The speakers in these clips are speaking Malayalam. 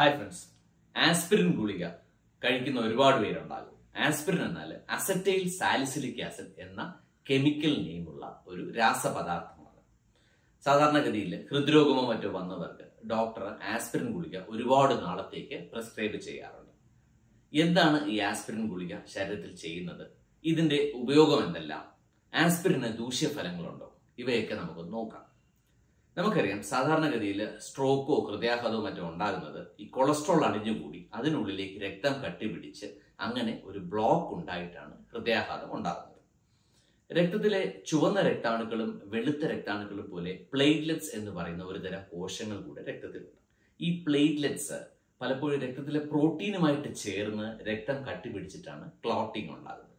ഹായ് ഫ്രണ്ട്സ് ആസ്പിരിൻ ഗുളിക കഴിക്കുന്ന ഒരുപാട് പേരുണ്ടാകും. ആസ്പിരിൻ എന്നാൽ അസറ്റൈൽ സാലിസിലിക് ആസിഡ് എന്ന കെമിക്കൽ നെയിമുള്ള ഒരു രാസപദാർത്ഥമാണ്. സാധാരണഗതിയിൽ ഹൃദ്രോഗമോ മറ്റോ വന്നവർക്ക് ഡോക്ടർ ആസ്പിരിൻ ഗുളിക ഒരുപാട് നാളത്തേക്ക് പ്രിസ്ക്രൈബ് ചെയ്യാറുണ്ട്. എന്താണ് ഈ ആസ്പിരിൻ ഗുളിക ശരീരത്തിൽ ചെയ്യുന്നത്? ഇതിന്റെ ഉപയോഗം എന്തെല്ലാം? ആസ്പിരിന് ദൂഷ്യഫലങ്ങളുണ്ടോ? ഇവയൊക്കെ നമുക്ക് നോക്കാം. നമുക്കറിയാം സാധാരണഗതിയിൽ സ്ട്രോക്കോ ഹൃദയാഘാതമോ മറ്റോ ഉണ്ടാകുന്നത് ഈ കൊളസ്ട്രോൾ അടിഞ്ഞുകൂടി അതിനുള്ളിലേക്ക് രക്തം കട്ടിപിടിച്ച് അങ്ങനെ ഒരു ബ്ലോക്ക് ഉണ്ടായിട്ടാണ് ഹൃദയാഘാതം ഉണ്ടാകുന്നത്. രക്തത്തിലെ ചുവന്ന രക്താണുക്കളും വെളുത്ത രക്താണുക്കളും പോലെ പ്ലേറ്റ്ലെറ്റ്സ് എന്ന് പറയുന്ന ഒരു തരം കോശങ്ങൾ കൂടെ രക്തത്തിലുണ്ട്. ഈ പ്ലേറ്റ്ലെറ്റ്സ് പലപ്പോഴും രക്തത്തിലെ പ്രോട്ടീനുമായിട്ട് ചേർന്ന് രക്തം കട്ടിപിടിച്ചിട്ടാണ് ക്ലോട്ടിംഗ് ഉണ്ടാകുന്നത്.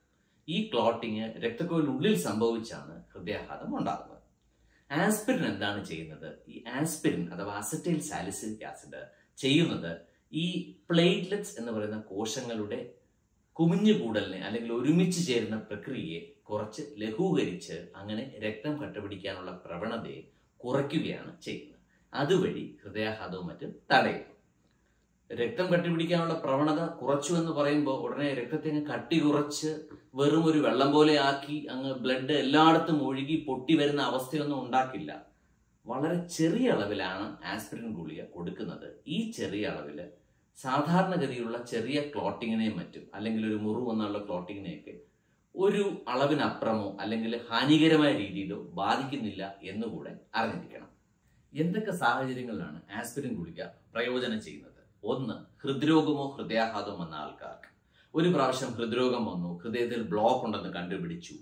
ഈ ക്ലോട്ടിങ് രക്തക്കോലിനുള്ളിൽ സംഭവിച്ചാണ് ഹൃദയാഘാതം ഉണ്ടാകുന്നത്. ആസ്പിരിൻ എന്താണ് ചെയ്യുന്നത്? ഈ ആസ്പിരിൻ അഥവാ അസറ്റൈൽ സാലിസിലിക് ആസിഡ് ചെയ്യുന്നത് ഈ പ്ലേറ്റ്ലെറ്റ്സ് എന്ന് പറയുന്ന കോശങ്ങളുടെ കുമിഞ്ഞുകൂടലിനെ അല്ലെങ്കിൽ ഒരുമിച്ച് ചേരുന്ന പ്രക്രിയയെ കുറച്ച് ലഘൂകരിച്ച് അങ്ങനെ രക്തം കട്ടുപിടിക്കാനുള്ള പ്രവണതയെ കുറയ്ക്കുകയാണ് ചെയ്യുന്നത്. അതുവഴി ഹൃദയാഘാതവും മറ്റും തടയുന്നു. രക്തം കട്ടിപിടിക്കാനുള്ള പ്രവണത കുറച്ചു എന്ന് പറയുമ്പോൾ ഉടനെ രക്തത്തിന് കട്ടി കുറച്ച് വെറും ഒരു വെള്ളം പോലെ ആക്കി അങ്ങ് ബ്ലഡ് എല്ലായിടത്തും ഒഴുകി പൊട്ടി വരുന്ന അവസ്ഥയൊന്നും ഉണ്ടാക്കില്ല. വളരെ ചെറിയ അളവിലാണ് ആസ്പിരിൻ ഗുളിക കൊടുക്കുന്നത്. ഈ ചെറിയ അളവിൽ സാധാരണഗതിയിലുള്ള ചെറിയ ക്ലോട്ടിങ്ങിനെയും മറ്റും അല്ലെങ്കിൽ ഒരു മുറിവ് വന്നുള്ള ക്ലോട്ടിങ്ങിനെയൊക്കെ ഒരു അളവിനപ്പുറമോ അല്ലെങ്കിൽ ഹാനികരമായ രീതിയിലോ ബാധിക്കുന്നില്ല എന്നുകൂടെ അറിഞ്ഞിരിക്കണം. എന്തൊക്കെ സാഹചര്യങ്ങളിലാണ് ആസ്പിരിൻ ഗുളിക പ്രയോജനം ചെയ്യുന്നത്? ഒന്ന് ഹൃദ്രോഗമോ ഹൃദയാഘാതം വന്ന ആൾക്കാർക്ക്. ഒരു പ്രാവശ്യം ഹൃദ്രോഗം വന്നു ഹൃദയത്തിൽ ബ്ലോക്ക് ഉണ്ടെന്ന് കണ്ടുപിടിച്ചു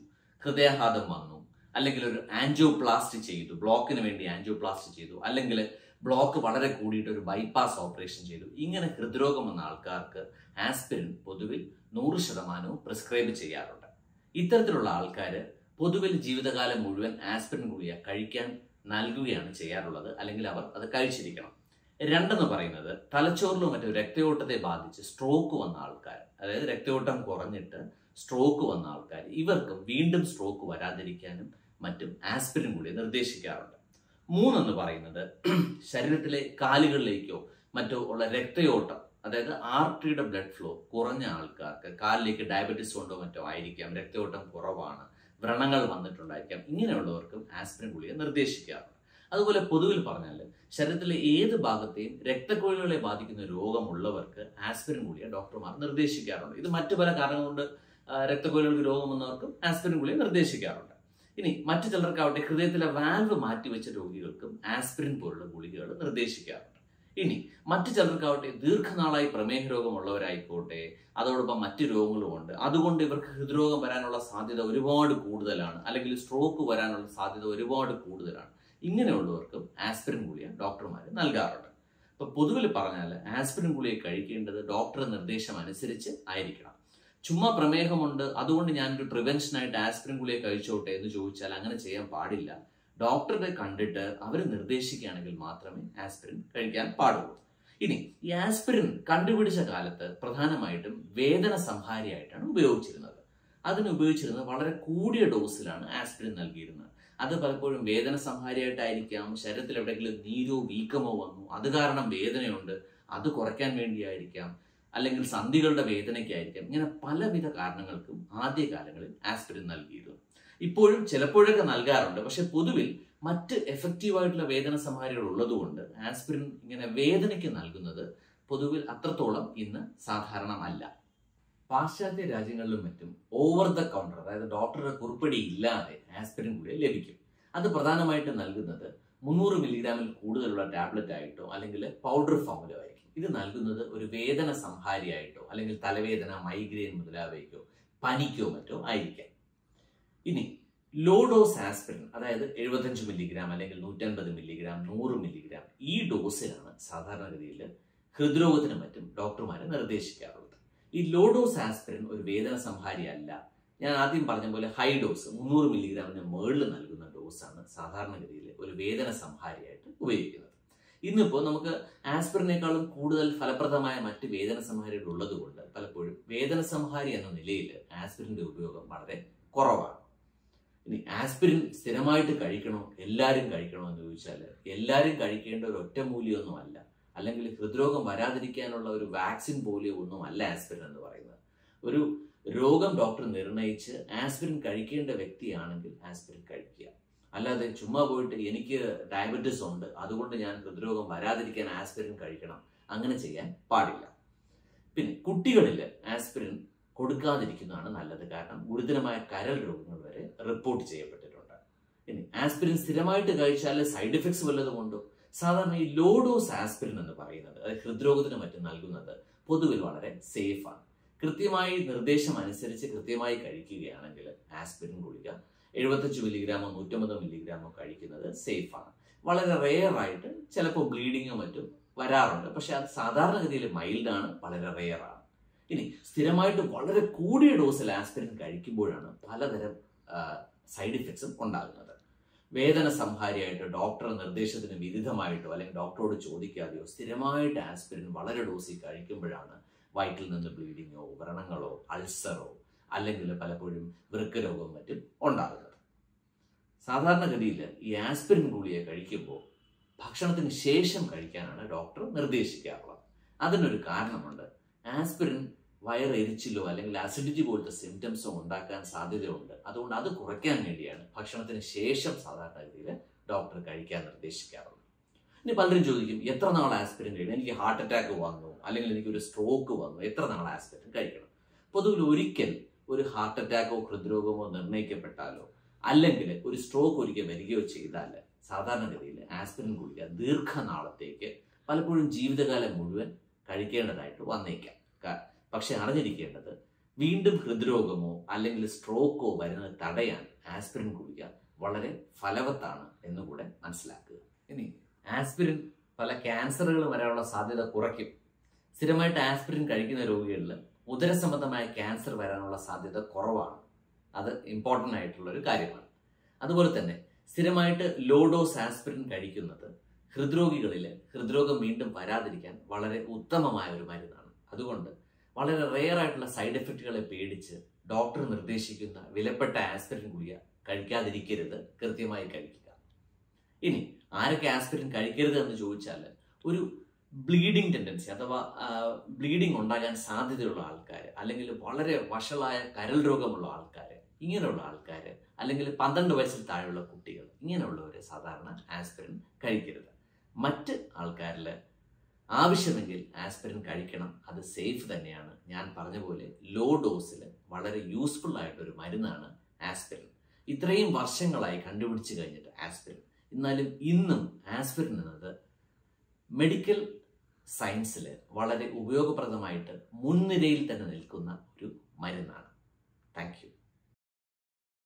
ഹൃദയാഘാതം വന്നു അല്ലെങ്കിൽ ഒരു ആൻജിയോപ്ലാസ്റ്റ് ചെയ്തു ബ്ലോക്കിന് വേണ്ടി ആൻജിയോപ്ലാസ്റ്റ് ചെയ്തു അല്ലെങ്കിൽ ബ്ലോക്ക് വളരെ കൂടിയിട്ട് ഒരു ബൈപ്പാസ് ഓപ്പറേഷൻ ചെയ്തു. ഇങ്ങനെ ഹൃദ്രോഗം വന്ന ആൾക്കാർക്ക് ആസ്പിരിൻ പൊതുവിൽ നൂറ് ശതമാനവും പ്രിസ്ക്രൈബ് ചെയ്യാറുണ്ട്. ഇത്തരത്തിലുള്ള ആൾക്കാർ പൊതുവിൽ ജീവിതകാലം മുഴുവൻ ആസ്പിരിൻ ഗുളിക കഴിക്കാൻ നൽകുകയാണ് ചെയ്യാറുള്ളത് അല്ലെങ്കിൽ അവർ അത് കഴിച്ചിരിക്കണം. രണ്ടെന്ന് പറയുന്നത് തലച്ചോറിലോ മറ്റും രക്തയോട്ടത്തെ ബാധിച്ച് സ്ട്രോക്ക് വന്ന ആൾക്കാർ അതായത് രക്തയോട്ടം കുറഞ്ഞിട്ട് സ്ട്രോക്ക് വന്ന ആൾക്കാർ ഇവർക്ക് വീണ്ടും സ്ട്രോക്ക് വരാതിരിക്കാനും മറ്റും ആസ്പിരിൻ കൂടി നിർദ്ദേശിക്കാറുണ്ട്. മൂന്നെന്ന് പറയുന്നത് ശരീരത്തിലെ കാലുകളിലേക്കോ മറ്റോ ഉള്ള രക്തയോട്ടം അതായത് ആർട്ടറിയുടെ ബ്ലഡ് ഫ്ലോ കുറഞ്ഞ ആൾക്കാർക്ക് കാലിലേക്ക് ഡയബറ്റീസ് കൊണ്ടോ മറ്റോ ആയിരിക്കാം രക്തയോട്ടം കുറവാണ് വ്രണങ്ങൾ വന്നിട്ടുണ്ടായിരിക്കാം ഇങ്ങനെയുള്ളവർക്കും ആസ്പിരിൻ ഗുളിക നിർദ്ദേശിക്കാറുണ്ട്. അതുപോലെ പൊതുവിൽ പറഞ്ഞാൽ ശരീരത്തിലെ ഏത് ഭാഗത്തെയും രക്തക്കുഴലുകളെ ബാധിക്കുന്ന രോഗമുള്ളവർക്ക് ആസ്പിരിൻ ഗുളിക ഡോക്ടർമാർ നിർദ്ദേശിക്കാറുണ്ട്. ഇത് മറ്റു പല കാരണങ്ങൾ കൊണ്ട് രക്തക്കുഴലുകൾക്ക് രോഗം വന്നവർക്കും ആസ്പിരിൻ ഗുളിക നിർദ്ദേശിക്കാറുണ്ട്. ഇനി മറ്റു ചിലർക്കാവട്ടെ ഹൃദയത്തിലെ വാൽവ് മാറ്റിവെച്ച രോഗികൾക്കും ആസ്പിരിൻ പോലുള്ള ഗുളികകൾ നിർദ്ദേശിക്കാറുണ്ട്. ഇനി മറ്റു ചിലർക്കാവട്ടെ ദീർഘനാളായി പ്രമേഹ രോഗമുള്ളവരായിക്കോട്ടെ അതോടൊപ്പം മറ്റു രോഗങ്ങളും ഉണ്ട് അതുകൊണ്ട് ഇവർക്ക് ഹൃദ്രോഗം വരാനുള്ള സാധ്യത ഒരുപാട് കൂടുതലാണ്. അല്ലെങ്കിൽ സ്ട്രോക്ക് വരാനുള്ള സാധ്യത ഒരുപാട് കൂടുതലാണ്. ഇങ്ങനെയുള്ളവർക്കും ആസ്പിരിൻ ഗുളിക ഡോക്ടർമാർ നൽകാറുണ്ട്. അപ്പോൾ പൊതുവിൽ പറഞ്ഞാൽ ആസ്പിരിൻ ഗുളിക കഴിക്കേണ്ടത് ഡോക്ടറുടെ നിർദ്ദേശം അനുസരിച്ച് ആയിരിക്കണം. ചുമ്മാ പ്രമേഹമുണ്ട് അതുകൊണ്ട് ഞാനൊരു പ്രിവെൻഷനായിട്ട് ആസ്പിരിൻ ഗുളിക കഴിച്ചോട്ടെ എന്ന് ചോദിച്ചാൽ അങ്ങനെ ചെയ്യാൻ പാടില്ല. ഡോക്ടറെ കണ്ടിട്ട് അവർ നിർദ്ദേശിക്കുകയാണെങ്കിൽ മാത്രമേ ആസ്പിരിൻ കഴിക്കാൻ പാടുള്ളൂ. ഇനി ഈ ആസ്പിരിൻ കണ്ടുപിടിച്ച കാലത്ത് പ്രധാനമായിട്ടും വേദന സംഹാരിയായിട്ടാണ് ഉപയോഗിച്ചിരുന്നത്. അതിന് ഉപയോഗിച്ചിരുന്നത് വളരെ കൂടിയ ഡോസിലാണ് ആസ്പിരിൻ നൽകിയിരുന്നത്. അത് പലപ്പോഴും വേദന സംഹാരിയായിട്ടായിരിക്കാം ശരീരത്തിൽ എവിടെയെങ്കിലും നീരോ വീക്കമോ വന്നു അത് കാരണം വേദനയുണ്ട് അത് കുറയ്ക്കാൻ വേണ്ടിയായിരിക്കാം അല്ലെങ്കിൽ സന്ധികളുടെ വേദനയ്ക്കായിരിക്കാം. ഇങ്ങനെ പലവിധ കാരണങ്ങൾക്കും ആദ്യകാലങ്ങളിൽ ആസ്പിരിൻ നൽകിയിരുന്നു. ഇപ്പോഴും ചിലപ്പോഴൊക്കെ നൽകാറുണ്ട്. പക്ഷെ പൊതുവിൽ മറ്റ് എഫക്റ്റീവ് ആയിട്ടുള്ള വേദന സംഹാരികൾ ഉള്ളതുകൊണ്ട് ആസ്പിരിൻ ഇങ്ങനെ വേദനയ്ക്ക് നൽകുന്നത് പൊതുവിൽ അത്രത്തോളം ഇന്ന് സാധാരണമല്ല. പാശ്ചാത്യ രാജ്യങ്ങളിലും മറ്റും ഓവർ ദ കൗണ്ടർ അതായത് ഡോക്ടറുടെ കുറിപ്പടി ഇല്ലാതെ ആസ്പിരിൻ കൂടെ ലഭിക്കും. അത് പ്രധാനമായിട്ട് നൽകുന്നത് മുന്നൂറ് മില്ലിഗ്രാമിൽ കൂടുതലുള്ള ടാബ്ലറ്റ് ആയിട്ടോ അല്ലെങ്കിൽ പൗഡർ ഫോമിലോ ആയിരിക്കും. ഇത് നൽകുന്നത് ഒരു വേദന സംഹാരിയായിട്ടോ അല്ലെങ്കിൽ തലവേദന മൈഗ്രെയിൻ മുതലായവയ്ക്കോ പനിക്കോ മറ്റോ ആയിരിക്കാം. ഇനി ലോ ഡോസ് ആസ്പിരിൻ അതായത് എഴുപത്തഞ്ച് മില്ലിഗ്രാം അല്ലെങ്കിൽ നൂറ്റൻപത് മില്ലിഗ്രാം നൂറ് മില്ലിഗ്രാം ഈ ഡോസിലാണ് സാധാരണഗതിയിൽ ഹൃദ്രോഗത്തിന് മറ്റും ഡോക്ടർമാരെ നിർദ്ദേശിക്കാറുള്ളത്. ഈ ലോ ഡോസ് ആസ്പിരിൻ ഒരു വേദന സംഹാരി അല്ല. ഞാൻ ആദ്യം പറഞ്ഞ പോലെ ഹൈ ഡോസ് മുന്നൂറ് മില്ലിഗ്രാമിന് മുകളിൽ നൽകുന്ന ഡോസാണ് സാധാരണഗതിയിൽ ഒരു വേദന സംഹാരിയായിട്ട് ഉപയോഗിക്കുന്നത്. ഇന്നിപ്പോൾ നമുക്ക് ആസ്പിറിനേക്കാളും കൂടുതൽ ഫലപ്രദമായ മറ്റ് വേദന സംഹാരികൾ ഉള്ളതുകൊണ്ട് പലപ്പോഴും വേദന സംഹാരി എന്ന നിലയിൽ ആസ്പിരിന്റെ ഉപയോഗം വളരെ കുറവാണ്. ഇനി ആസ്പിരിൻ സ്ഥിരമായിട്ട് കഴിക്കണോ? എല്ലാവരും കഴിക്കണോ എന്ന് ചോദിച്ചാൽ എല്ലാവരും കഴിക്കേണ്ട ഒരു ഒറ്റമൂല്യമൊന്നും അല്ല. അല്ലെങ്കിൽ ഹൃദ്രോഗം വരാതിരിക്കാനുള്ള ഒരു വാക്സിൻ പോലെ ഒന്നും അല്ല ആസ്പിരിൻ എന്ന് പറയുന്നത്. ഒരു രോഗം ഡോക്ടർ നിർണയിച്ച് ആസ്പിരിൻ കഴിക്കേണ്ട വ്യക്തിയാണെങ്കിൽ ആസ്പിരിൻ കഴിക്കുക. അല്ലാതെ ചുമ്മാ പോയിട്ട് എനിക്ക് ഡയബറ്റിസ് ഉണ്ട് അതുകൊണ്ട് ഞാൻ ഹൃദ്രോഗം വരാതിരിക്കാൻ ആസ്പിരിൻ കഴിക്കണം അങ്ങനെ ചെയ്യാൻ പാടില്ല. പിന്നെ കുട്ടികളിൽ ആസ്പിരിൻ കൊടുക്കാതിരിക്കുന്നതാണ് നല്ലത്. കാരണം ഗുരുതരമായ കരൾ രോഗങ്ങൾ വരെ റിപ്പോർട്ട് ചെയ്യപ്പെട്ടിട്ടുണ്ട്. ഇനി ആസ്പിരിൻ സ്ഥിരമായിട്ട് കഴിച്ചാൽ സൈഡ് എഫക്ട്സ് വല്ലതും ഉണ്ടോ? സാധാരണ ഈ ലോ ഡോസ് ആസ്പിരിൻ എന്ന് പറയുന്നത് അത് ഹൃദ്രോഗത്തിന് മറ്റും നൽകുന്നത് പൊതുവിൽ വളരെ സേഫ് ആണ്. കൃത്യമായി നിർദ്ദേശം അനുസരിച്ച് കൃത്യമായി കഴിക്കുകയാണെങ്കിൽ ആസ്പിരിൻ ഗുളിക എഴുപത്തഞ്ച് മില്ലിഗ്രാമോ നൂറ്റമ്പത് മില്ലിഗ്രാമോ കഴിക്കുന്നത് സേഫ് ആണ്. വളരെ റെയർ ആയിട്ട് ചിലപ്പോൾ ബ്ലീഡിങ്ങോ മറ്റും വരാറുണ്ട്. പക്ഷെ അത് സാധാരണഗതിയിൽ മൈൽഡാണ് വളരെ റെയർ ആണ്. ഇനി സ്ഥിരമായിട്ട് വളരെ കൂടിയ ഡോസിൽ ആസ്പിരിൻ കഴിക്കുമ്പോഴാണ് പലതരം സൈഡ് ഇഫക്ട്സും ഉണ്ടാകുന്നത്. വേദന സംഹാരിയായിട്ട് ഡോക്ടറുടെ നിർദ്ദേശത്തിന് വിരുദ്ധമായിട്ടോ അല്ലെങ്കിൽ ഡോക്ടറോട് ചോദിക്കാതെയോ സ്ഥിരമായിട്ട് ആസ്പിരിൻ വളരെ ഡോസിൽ കഴിക്കുമ്പോഴാണ് വയറ്റിൽ നിന്ന് ബ്ലീഡിങ്ങോ വ്രണങ്ങളോ അൾസറോ അല്ലെങ്കിൽ പലപ്പോഴും വൃക്കരോഗവും മറ്റും ഉണ്ടാകുന്നത്. സാധാരണഗതിയിൽ ഈ ആസ്പിരിൻ ഗുളിക കഴിക്കുമ്പോൾ ഭക്ഷണത്തിന് ശേഷം കഴിക്കാനാണ് ഡോക്ടർ നിർദ്ദേശിക്കാറുള്ളത്. അതിനൊരു കാരണമുണ്ട്. ആസ്പിരിൻ വയറെരിച്ചിലോ അല്ലെങ്കിൽ ആസിഡിറ്റി പോലത്തെ സിംറ്റംസോ ഉണ്ടാക്കാൻ സാധ്യതയുണ്ട്. അതുകൊണ്ട് അത് കുറയ്ക്കാൻ വേണ്ടിയാണ് ഭക്ഷണത്തിന് ശേഷം സാധാരണഗതിയിൽ ഡോക്ടർ കഴിക്കാൻ നിർദ്ദേശിക്കാറുള്ളത്. ഇനി പലരും ചോദിക്കും എത്ര നാൾ ആസ്പിരിൻ കഴിക്കണം? എനിക്ക് ഹാർട്ട് അറ്റാക്ക് വന്നു അല്ലെങ്കിൽ എനിക്ക് ഒരു സ്ട്രോക്ക് വന്നു എത്ര നാൾ ആസ്പിരിൻ കഴിക്കണം? പൊതുവിൽ ഒരിക്കൽ ഒരു ഹാർട്ട് അറ്റാക്കോ ഹൃദ്രോഗമോ നിർണയിക്കപ്പെട്ടാലോ അല്ലെങ്കിൽ ഒരു സ്ട്രോക്ക് ഒരിക്കൽ വരികയോ ചെയ്താൽ സാധാരണഗതിയിൽ ആസ്പിരിൻ ഗുളിക ദീർഘനാളത്തേക്ക് പലപ്പോഴും ജീവിതകാലം മുഴുവൻ കഴിക്കേണ്ടതായിട്ട് വന്നേക്കാം. പക്ഷെ അറിഞ്ഞിരിക്കേണ്ടത് വീണ്ടും ഹൃദ്രോഗമോ അല്ലെങ്കിൽ സ്ട്രോക്കോ വരുന്നത് തടയാൻ ആസ്പിരിൻ ഗുളിക വളരെ ഫലവത്താണ് എന്നുകൂടെ മനസ്സിലാക്കുക. ഇനി ആസ്പിരിൻ പല ക്യാൻസറുകൾ വരാനുള്ള സാധ്യത കുറയ്ക്കും. സ്ഥിരമായിട്ട് ആസ്പിരിൻ കഴിക്കുന്ന രോഗികളിൽ ഉദരസംബന്ധമായ ക്യാൻസർ വരാനുള്ള സാധ്യത കുറവാണ്. അത് ഇമ്പോർട്ടന്റ് ആയിട്ടുള്ള ഒരു കാര്യമാണ്. അതുപോലെ തന്നെ സ്ഥിരമായിട്ട് ലോ ഡോസ് ആസ്പിരിൻ കഴിക്കുന്നത് ഹൃദ്രോഗികളിൽ ഹൃദ്രോഗം വീണ്ടും വരാതിരിക്കാൻ വളരെ ഉത്തമമായ ഒരു മരുന്നാണ്. അതുകൊണ്ട് വളരെ റെയർ ആയിട്ടുള്ള സൈഡ് എഫക്റ്റുകളെ പേടിച്ച് ഡോക്ടർ നിർദ്ദേശിക്കുന്ന വിലപ്പെട്ട ആസ്പിരിൻ ഗുളിക കഴിക്കാതിരിക്കരുത് കൃത്യമായി കഴിക്കുക. ഇനി ആരൊക്കെ ആസ്പിരിൻ കഴിക്കരുത് എന്ന് ചോദിച്ചാൽ ഒരു ബ്ലീഡിംഗ് ടെൻഡൻസി അഥവാ ബ്ലീഡിംഗ് ഉണ്ടാകാൻ സാധ്യതയുള്ള ആൾക്കാർ അല്ലെങ്കിൽ വളരെ വഷളായ കരൾ രോഗമുള്ള ആൾക്കാർ ഇങ്ങനെയുള്ള ആൾക്കാർ അല്ലെങ്കിൽ പന്ത്രണ്ട് വയസ്സിൽ താഴെയുള്ള കുട്ടികൾ ഇങ്ങനെയുള്ളവർ സാധാരണ ആസ്പിരിൻ കഴിക്കരുത്. മറ്റ് ആൾക്കാരിൽ ആവശ്യമെങ്കിൽ ആസ്പിരിൻ കഴിക്കണം. അത് സേഫ് തന്നെയാണ്. ഞാൻ പറഞ്ഞ പോലെ ലോ ഡോസിൽ വളരെ യൂസ്ഫുൾ ആയിട്ടൊരു മരുന്നാണ് ആസ്പിരിൻ. ഇത്രയും വർഷങ്ങളായി കണ്ടുപിടിച്ച് കഴിഞ്ഞിട്ട് ആസ്പിരിൻ. എന്നാലും ഇന്നും ആസ്പിരിൻ എന്നത് മെഡിക്കൽ സയൻസിൽ വളരെ ഉപയോഗപ്രദമായിട്ട് മുൻനിരയിൽ തന്നെ നിൽക്കുന്ന ഒരു മരുന്നാണ്. താങ്ക്